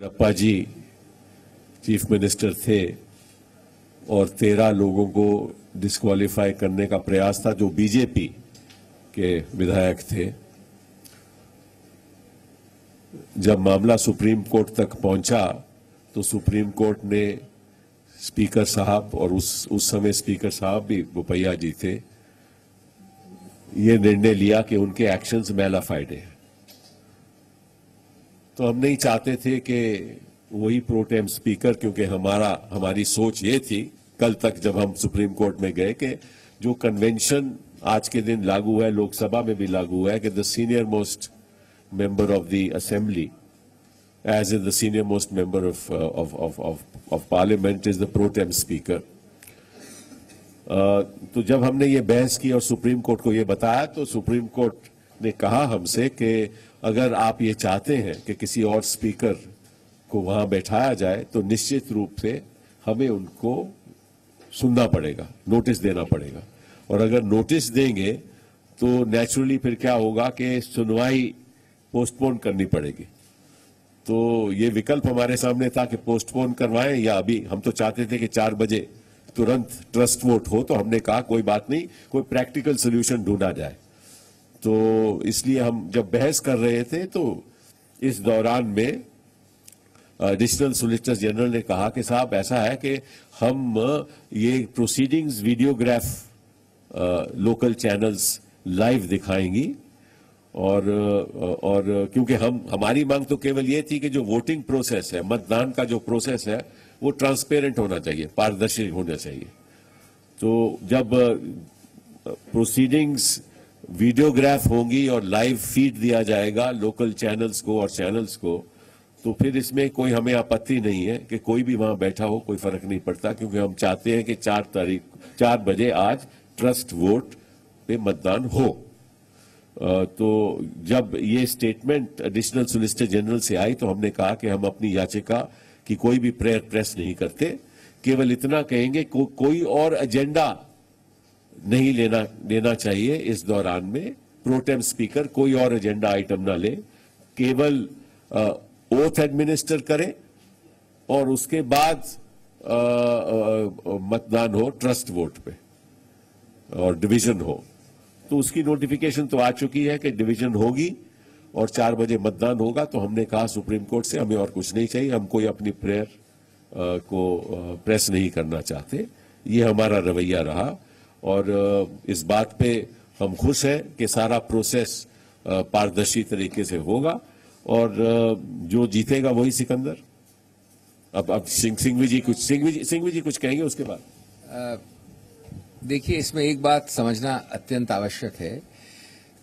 रप्पा जी, chief minister थे और तेरह लोगों को डिस्क्वालीफाई करने का प्रयास था, जो बीजेपी के विधायक थे। जब मामला सुप्रीम कोर्ट तक पहुँचा तो सुप्रीम कोर्ट ने स्पीकर साहब और उस उस समय स्पीकर साहब भी बोपैया जी थे। ये निर्णय लिया कि उनके एक्शंस मेलाफाइड है। तो हम नहीं चाहते थे कि वही प्रोटेम स्पीकर क्योंकि हमारा हमारी सोच ये थी कल तक जब हम सुप्रीम कोर्ट में गए कि जो कन्वेंशन आज के दिन लागू है लोकसभा में भी लागू है कि the senior most member of the assembly, as in the senior most member of, uh, of, of, of, of parliament is. Uh, तो जब हमने ये बहस की और सुप्रीम कोर्ट को ये बताया तो सुप्रीम कोर्ट ने कहा हमसे कि अगर आप ये चाहते हैं कि किसी और स्पीकर को वहाँ बैठाया जाए तो निश्चित रूप से हमें उनको सुनना पड़ेगा नोटिस देना पड़ेगा। और अगर नोटिस देंगे तो नेचुरली फिर क्या होगा कि सुनवाई पोस्टपोन करनी पड़ेगी। तो ये विकल्प हमारे सामने था कि पोस्टपोन करवाएँ, या अभी हम तो चाहते थे कि चार बजे तुरंत ट्रस्ट वोट हो तो हमने कहा कोई बात नहीं, कोई प्रैक्टिकल सोल्यूशन ढूंढा जाए। तो इसलिए हम जब बहस कर रहे थे तो इस दौरान में एडिशनल सोलिसिटर जनरल ने कहा कि साहब, ऐसा है कि हम ये proceedings videograph local channels live दिखाएँगी। और और क्योंकि हम, हमारी मांग तो केवल ये थी कि जो वोटिंग प्रोसेस है, मतदान का जो प्रोसेस है, वो ट्रांसपेरेंट होना चाहिए, पारदर्शी होना चाहिए। तो जब प्रोसीडिंग्स वीडियोग्राफ होंगी और लाइव फ़ीड दिया जाएगा लोकल चैनल्स को और चैनल्स को तो फिर इसमें कोई हमें आपत्ति नहीं है कि कोई भी वहाँ बैठा हो कोई फ़र्क नहीं पड़ता क्योंकि हम चाहते हैं कि चार तारीख चार बजे आज ट्रस्ट वोट पे मतदान हो। तो जब ये स्टेटमेंट एडिशनल सोलिसिटर जनरल से आई तो हमने कहा कि हम अपनी याचिका की कोई भी प्रेयर प्रेस नहीं करते। केवल इतना कहेंगे को, कोई और एजेंडा नहीं लेना लेना चाहिए इस दौरान में। प्रोटेम स्पीकर कोई और एजेंडा आइटम ना ले। केवल ओथ एडमिनिस्टर करें और उसके बाद मतदान हो ट्रस्ट वोट पे और डिवीज़न हो। तो उसकी नोटिफिकेशन तो आ चुकी है कि डिवीज़न होगी और चार बजे मतदान होगा तो हमने कहा सुप्रीम कोर्ट से हमें और कुछ नहीं चाहिए। हम कोई अपनी प्रेयर को प्रेस नहीं करना चाहते। ये हमारा रवैया रहा। और इस बात पे हम खुश हैं कि सारा प्रोसेस पारदर्शी तरीके से होगा और जो जीतेगा वही सिकंदर। अब अब सिंह सिंघवी जी कुछ सिंघवी जी सिंघवी जी कुछ कहेंगे उसके बाद? देखिए, इसमें एक बात समझना अत्यंत आवश्यक है।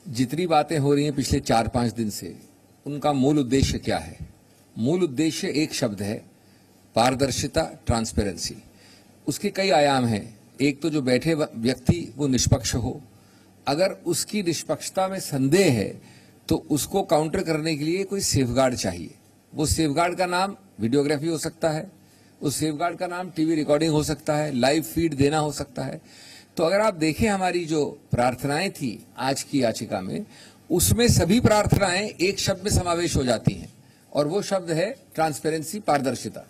जितनी बातें हो रही हैं पिछले चार पाँच दिन से, उनका मूल उद्देश्य क्या है? मूल उद्देश्य एक शब्द है, पारदर्शिता, ट्रांसपेरेंसी। उसके कई आयाम हैं। एक तो जो बैठे व्यक्ति वो निष्पक्ष हो। अगर उसकी निष्पक्षता में संदेह है तो उसको काउंटर करने के लिए कोई सेफगार्ड चाहिए। वो सेफगार्ड का नाम वीडियोग्राफी हो सकता है, उस सेफगार्ड का नाम टीवी रिकॉर्डिंग हो सकता है, लाइव फ़ीड देना हो सकता है। तो अगर आप देखें हमारी जो प्रार्थनाएँ थी आज की याचिका में, उसमें सभी प्रार्थनाएँ एक शब्द में समावेश हो जाती हैं, और वो शब्द है ट्रांसपेरेंसी पारदर्शिता।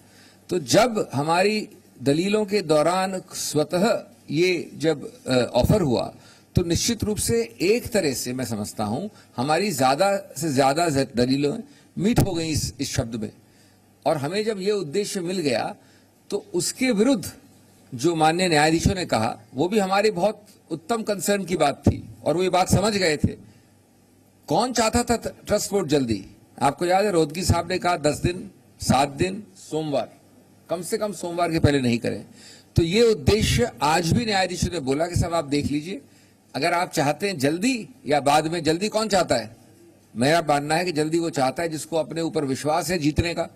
तो जब हमारी दलीलों के दौरान स्वतः ये जब ऑफ़र हुआ तो निश्चित रूप से एक तरह से मैं समझता हूँ हमारी ज़्यादा से ज़्यादा दलीलों मीट हो गई इस, इस शब्द में। और हमें जब ये उद्देश्य मिल गया तो उसके विरुद्ध जो मान्य न्यायाधीशों ने कहा वो भी हमारी बहुत उत्तम कंसर्न की बात थी और वो ये बात समझ गए थे। कौन चाहता था ट्रस्ट बोर्ड जल्दी? आपको याद है रोदगी साहब ने कहा दस दिन सात दिन सोमवार। कम से कम सोमवार के पहले नहीं करें। तो ये उद्देश्य आज भी न्यायाधीशों ने बोला कि साहब आप देख लीजिए, अगर आप चाहते हैं जल्दी या बाद में, जल्दी कौन चाहता है? मेरा मानना है कि जल्दी वो चाहता है जिसको अपने ऊपर विश्वास है जीतने का।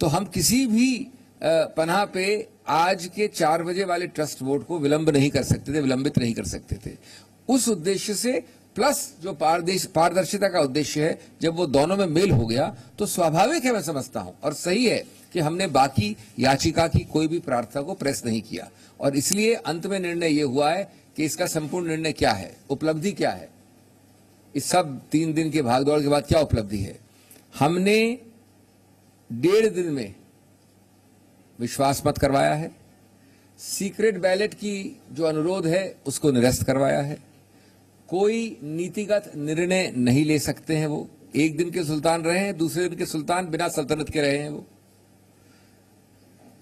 तो हम किसी भी पनाह पे आज के चार बजे वाले ट्रस्ट वोट को विलंब नहीं कर सकते थे, विलंबित नहीं कर सकते थे। उस उद्देश्य से प्लस जो पारदर्शिता का उद्देश्य है, जब वो दोनों में मेल हो गया तो स्वाभाविक है, मैं समझता हूँ। और सही है कि हमने बाकी याचिका की कोई भी प्रार्थना को प्रेस नहीं किया। और इसलिए अंत में निर्णय ये हुआ है कि इसका संपूर्ण निर्णय क्या है? उपलब्धि क्या है? इस सब तीन दिन के भागदौड़ के बाद क्या उपलब्धि है? हमने डेढ़ दिन में विश्वास मत करवाया है। सीक्रेट बैलेट की जो अनुरोध है, उसको निरस्त करवाया है। कोई नीतिगत निर्णय नहीं ले सकते हैं वो। एक दिन के सुल्तान रहे हैं, दूसरे दिन के सुल्तान बिना सल्तनत के रहे हैं वो।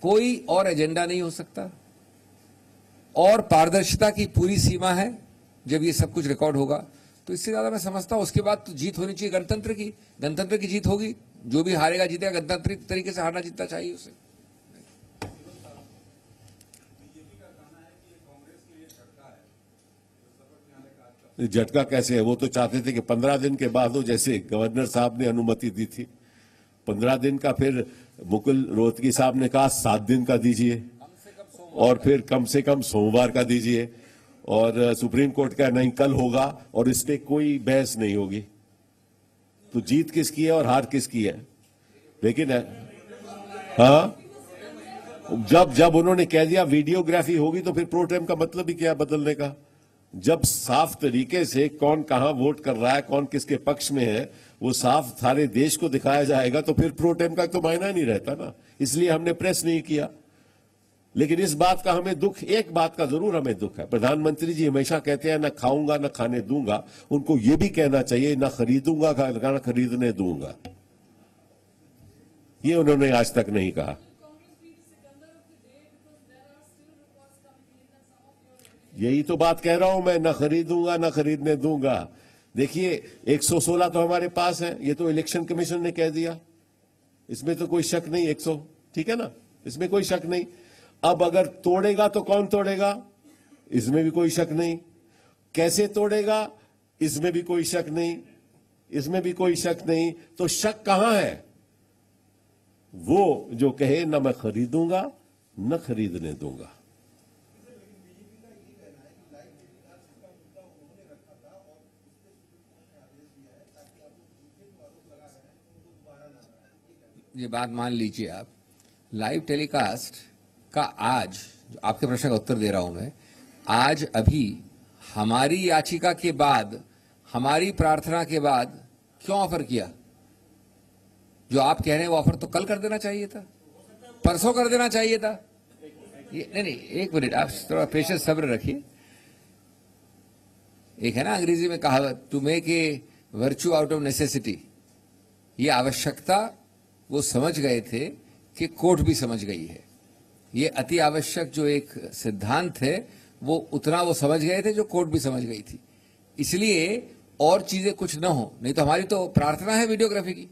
कोई और एजेंडा नहीं हो सकता। और पारदर्शिता की पूरी सीमा है, जब ये सब कुछ रिकॉर्ड होगा। तो इससे ज़्यादा मैं समझता हूँ, उसके बाद तो जीत होनी चाहिए गणतंत्र की। गणतंत्र की जीत होगी, जो भी हारेगा जीतेगा, गणतंत्र तरीके से हारना जीतना चाहिए उसे। झटका कैसे है? वो तो चाहते थे कि पंद्रह दिन के बाद हो जैसे गवर्नर साहब ने अनुमति दी थी। पंद्रह दिन का फिर मुकुल रोहतगी साहब ने कहा सात दिन का दीजिए। और फिर कम से कम सोमवार का दीजिए। और सुप्रीम कोर्ट का नहीं कल होगा और इस पे कोई बहस नहीं होगी। तो जीत किसकी है और हार किसकी है? लेकिन अ, हाँ? जब जब उन्होंने कह दिया वीडियोग्राफी होगी तो फिर प्रोटेम का मतलब ही क्या बदलने का? जब साफ़ तरीके से कौन कहाँ वोट कर रहा है, कौन किसके पक्ष में है, वो साफ़ सारे देश को दिखाया जाएगा तो फिर प्रोटेम का तो मायना नहीं रहता ना। इसलिए हमने प्रेस नहीं किया। लेकिन इस बात का हमें दुख, एक बात का ज़रूर हमें दुख है। प्रधानमंत्री जी हमेशा कहते हैं, ना खाऊँगा, ना खाने दूँगा। उनको ये भी कहना चाहिए, ना खरीदूँगा, ना खरीदने दूँगा। ये उन्होंने आज तक नहीं कहा। यही तो बात कह रहा हूँ मैं, ना खरीदूँगा, ना खरीदने दूँगा। देखिए 116 तो हमारे पास है, ये तो इलेक्शन कमीशन ने कह दिया। इसमें तो कोई शक नहीं 100 ठीक है ना? इसमें कोई शक नहीं। अब अगर तोड़ेगा तो कौन तोड़ेगा? इसमें भी कोई शक नहीं। कैसे तोड़ेगा? इसमें भी कोई शक नहीं। इसमें भी कोई शक नहीं। तो शक कहाँ है? वो जो कहे, ना मैं खरीदूँगा, न खरीदने दूँगा। ये बात मान लीजिए आप। लाइव टेलीकास्ट का आज, आपके प्रश्न का उत्तर दे रहा हूँ मैं, आज अभी हमारी याचिका के बाद, हमारी प्रार्थना के बाद क्यों ऑफ़र किया? जो आप कह रहे हैं वो ऑफ़र तो कल कर देना चाहिए था। परसों कर देना चाहिए था। ये, नहीं नहीं, एक मिनट आप थोड़ा पेशेंस सब्र रखिए। एक है ना अंग्रेज़ी में कहावत to make a virtue out of necessity ये आवश्यकता वो समझ गए थे कि कोर्ट भी समझ गई है। ये अति आवश्यक जो एक सिद्धांत है, वो उतना वो समझ गए थे जो कोर्ट भी समझ गई थी। इसलिए और चीज़ें कुछ न हो, नहीं तो हमारी तो प्रार्थना है वीडियोग्राफी की।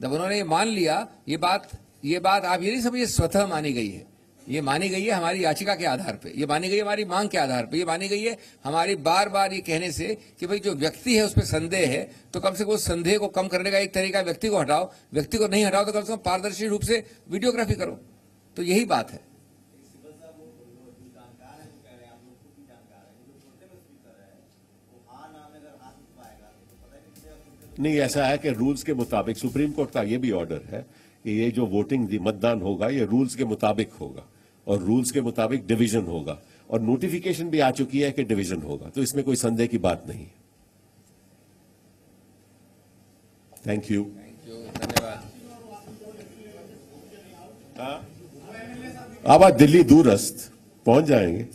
जब उन्होंने मान लिया, ये बात ये बात आप ये नहीं समझिए, स्वतः मानी गई है। ये मानी गई है हमारी याचिका के आधार पे। ये मानी गई है हमारी मांग के आधार पे। ये मानी गई है हमारी बार बार ये कहने से कि भाई जो व्यक्ति है उस पर संदेह है तो कम से कम उस संदेह को कम करने का एक तरीका व्यक्ति को हटाओ। व्यक्ति को नहीं हटाओ तो कम से कम पारदर्शी रूप से वीडियोग्राफी करो। तो यही बात है। नहीं, ऐसा है कि रूल्स के मुताबिक सुप्रीम कोर्ट का ये भी ऑर्डर है कि ये जो वोटिंग मतदान होगा, ये रूल्स के मुताबिक होगा। और रूल्स के मुताबिक डिवीज़न होगा। और नोटिफिकेशन भी आ चुकी है कि डिवीज़न होगा। तो इसमें कोई संदेह की बात नहीं है। थैंक यू धन्यवाद। अब आज दिल्ली दूरस्थ पहुँच जाएँगे।